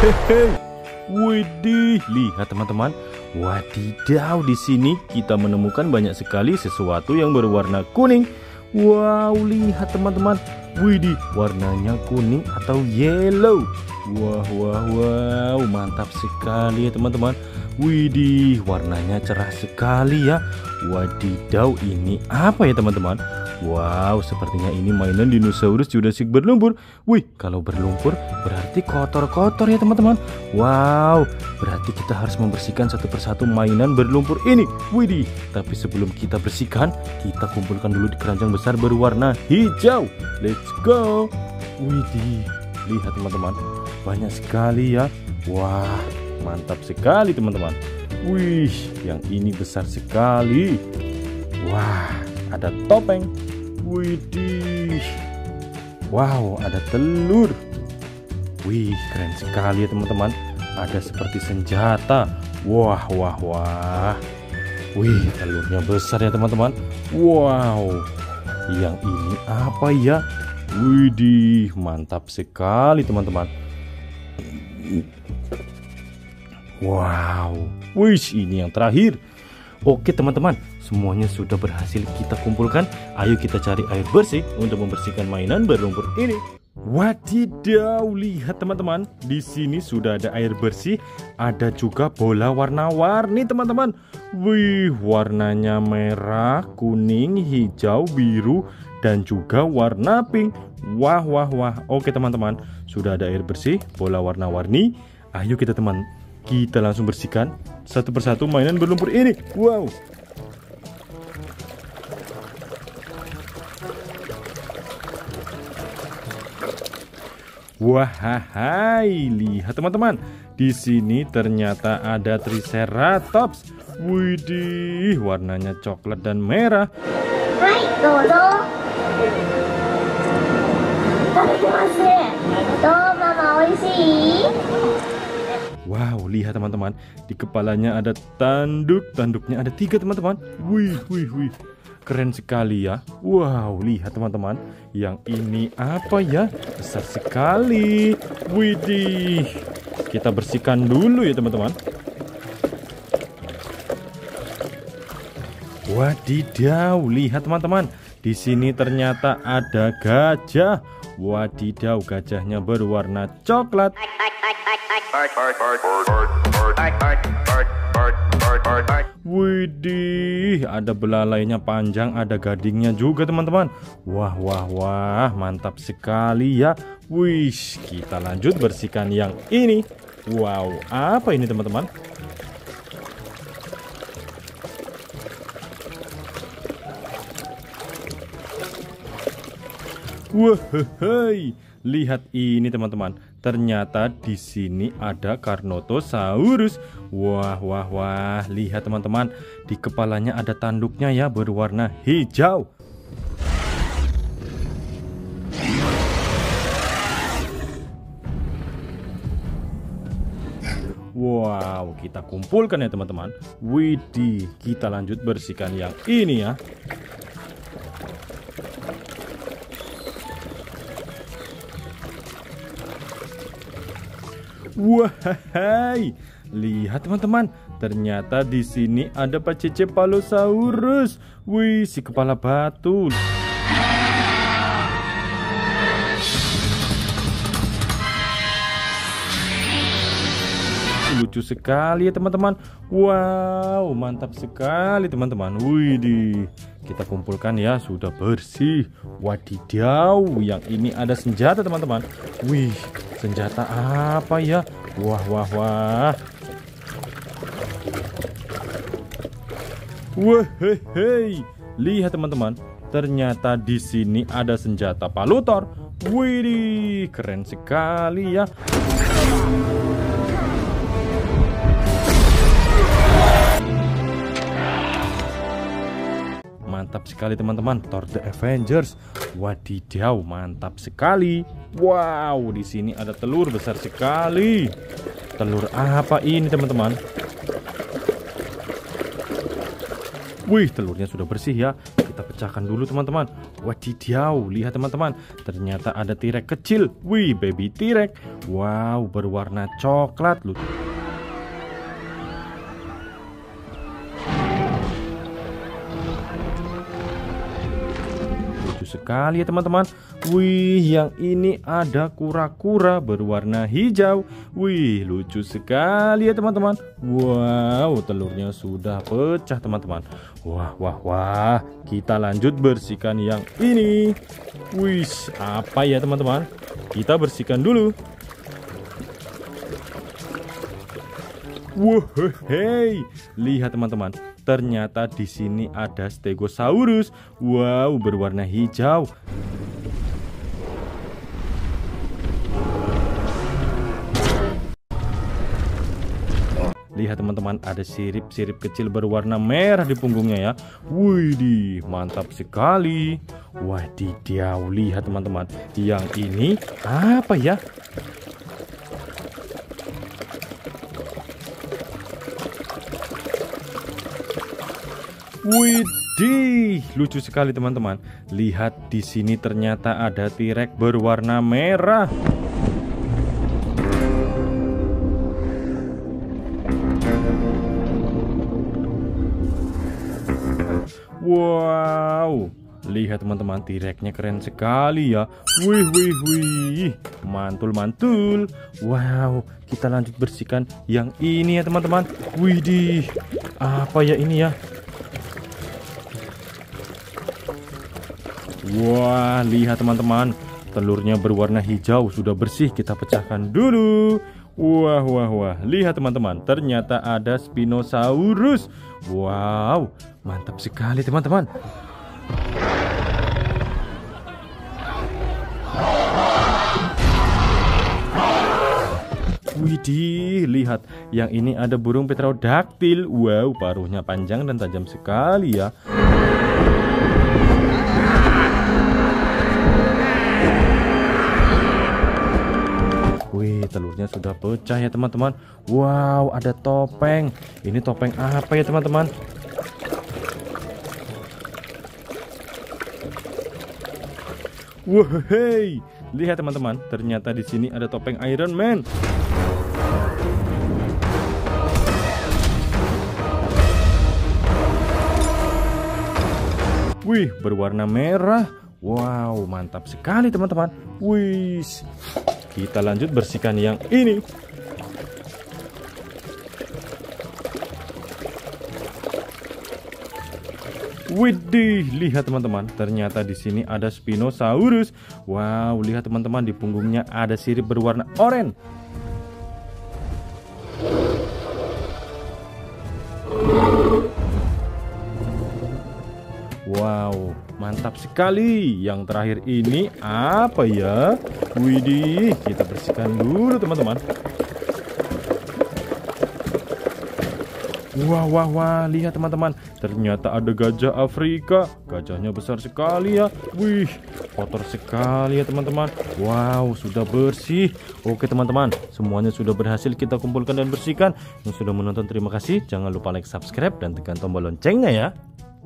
Widih, lihat teman-teman. Wadidaw, di sini kita menemukan banyak sekali sesuatu yang berwarna kuning. Wow, lihat teman-teman. Widih, warnanya kuning atau yellow. Wah, wah, wow, mantap sekali ya teman-teman. Widih, warnanya cerah sekali ya. Wadidaw, ini apa ya teman-teman? Wow, sepertinya ini mainan dinosaurus Jurassic berlumpur. Wih, kalau berlumpur berarti kotor-kotor ya teman-teman. Wow, berarti kita harus membersihkan satu persatu mainan berlumpur ini. Widih, tapi sebelum kita bersihkan, kita kumpulkan dulu di keranjang besar berwarna hijau. Let's go. Widih, lihat teman-teman, banyak sekali ya. Wah, mantap sekali teman-teman. Wih, yang ini besar sekali. Wah, ada topeng. Widih. Wow, ada telur. Wih, keren sekali ya teman-teman. Ada seperti senjata. Wah, wah, wah. Wih, telurnya besar ya teman-teman. Wow. Yang ini apa ya? Widih, mantap sekali teman-teman. Wow. Wih, ini yang terakhir. Oke teman-teman, semuanya sudah berhasil kita kumpulkan. Ayo kita cari air bersih untuk membersihkan mainan berlumpur ini. Wadidaw, lihat teman-teman, di sini sudah ada air bersih, ada juga bola warna-warni teman-teman. Wih, warnanya merah, kuning, hijau, biru, dan juga warna pink. Wah, wah, wah. Oke teman-teman, sudah ada air bersih, bola warna-warni. Ayo kita teman, kita langsung bersihkan satu persatu mainan berlumpur ini. Wow. Wahai, lihat teman-teman. Di sini ternyata ada Triceratops. Widih, warnanya coklat dan merah. Hai, Dodo. Dodo, mama, oishii. Wow, lihat teman-teman. Di kepalanya ada tanduk. Tanduknya ada tiga teman-teman. Wih, wih, wih. Keren sekali ya. Wow, lihat teman-teman. Yang ini apa ya? Besar sekali. Widih. Kita bersihkan dulu ya teman-teman. Wadidaw, lihat teman-teman. Di sini ternyata ada gajah. Wadidaw, gajahnya berwarna coklat. Widih, ada belalainya panjang, ada gadingnya juga teman-teman. Wah, wah, wah, mantap sekali ya. Wih, kita lanjut bersihkan yang ini. Wow, apa ini teman-teman? Wahai, lihat ini teman-teman. Ternyata di sini ada Carnotosaurus. Wah, wah, wah. Lihat teman-teman, di kepalanya ada tanduknya ya berwarna hijau. Wow, kita kumpulkan ya teman-teman. Widih, kita lanjut bersihkan yang ini ya. Wahai, lihat teman-teman, ternyata di sini ada Pacecepalosaurus. Wih, si kepala batu. Lucu sekali ya teman-teman. Wow, mantap sekali teman-teman. Wih, kita kumpulkan ya, sudah bersih. Wadidaw, yang ini ada senjata teman-teman. Wih, senjata apa ya? Wah, wah, wah. Wah, hei, lihat teman-teman. Ternyata di sini ada senjata palutor. Wih, keren sekali ya. Sekali teman-teman, Thor the Avengers. Wadidaw, mantap sekali. Wow, di sini ada telur besar sekali. Telur apa ini teman-teman? Wih, telurnya sudah bersih ya. Kita pecahkan dulu teman-teman. Wadidaw, lihat teman-teman. Ternyata ada tirek kecil. Wih, baby tirek. Wow, berwarna coklat. Lucu sekali ya teman-teman. Wih, yang ini ada kura-kura berwarna hijau. Wih, lucu sekali ya teman-teman. Wow, telurnya sudah pecah teman-teman. Wah, wah, wah. Kita lanjut bersihkan yang ini. Wih, apa ya teman-teman? Kita bersihkan dulu. Wah, hei, lihat teman-teman. Ternyata di sini ada Stegosaurus. Wow, berwarna hijau. Lihat teman-teman, ada sirip-sirip kecil berwarna merah di punggungnya ya. Wih, mantap sekali. Wadidaw, lihat teman-teman. Yang ini apa ya? Widih, lucu sekali teman-teman. Lihat di sini ternyata ada tirek berwarna merah. Wow, lihat teman-teman, tireknya keren sekali ya. Wih, wih, wih, mantul, mantul. Wow, kita lanjut bersihkan yang ini ya teman-teman. Widih, apa ya ini ya? Wah, lihat teman-teman. Telurnya berwarna hijau, sudah bersih. Kita pecahkan dulu. Wah, wah, wah. Lihat teman-teman, ternyata ada Spinosaurus. Wow, mantap sekali teman-teman. Widih, lihat. Yang ini ada burung petrodaktil. Wow, paruhnya panjang dan tajam sekali ya. Telurnya sudah pecah ya teman-teman. Wow, ada topeng. Ini topeng apa ya teman-teman? Wah, hey. lihat teman-teman. Ternyata di sini ada topeng Iron Man. Wih, berwarna merah. Wow, mantap sekali teman-teman. Wih. Kita lanjut bersihkan yang ini. Widih, lihat teman-teman, ternyata di sini ada Spinosaurus. Wow, lihat teman-teman di punggungnya ada sirip berwarna oranye. Wow, mantap sekali. Yang terakhir ini apa ya? Widih, kita bersihkan dulu teman-teman. Wah, wah, wah, lihat teman-teman. Ternyata ada gajah Afrika. Gajahnya besar sekali ya. Wih, kotor sekali ya teman-teman. Wow, sudah bersih. Oke teman-teman, semuanya sudah berhasil kita kumpulkan dan bersihkan. Yang sudah menonton terima kasih. Jangan lupa like, subscribe, dan tekan tombol loncengnya ya.